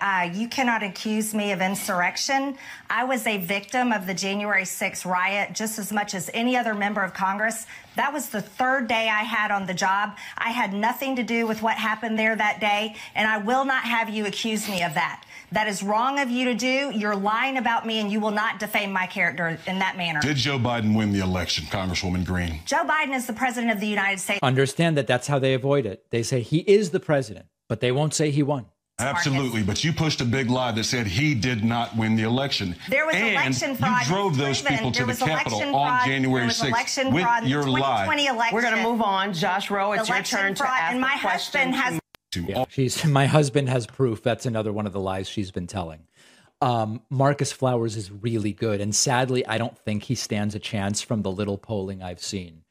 Uh, you cannot accuse me of insurrection. I was a victim of the January 6th riot just as much as any other member of Congress. That was the third day I had on the job. I had nothing to do with what happened there that day, and I will not have you accuse me of that. That is wrong of you to do. You're lying about me, and you will not defame my character in that manner. Did Joe Biden win the election, Congresswoman Greene? Joe Biden is the president of the United States. Understand that that's how they avoid it. They say he is the president, but they won't say he won. Absolutely, but you pushed a big lie that said he did not win the election. There was and election fraud. You drove those proven. people to there the was Capitol election on fraud. January there was 6th election with fraud in your lie. 2020 election. We're going to move on. Josh Rowe, it's election your turn fraud, to ask and my a husband has To Yeah, she's my husband has proof. That's another one of the lies she's been telling. Um, Marcus Flowers is really good, and sadly, I don't think he stands a chance from the little polling I've seen.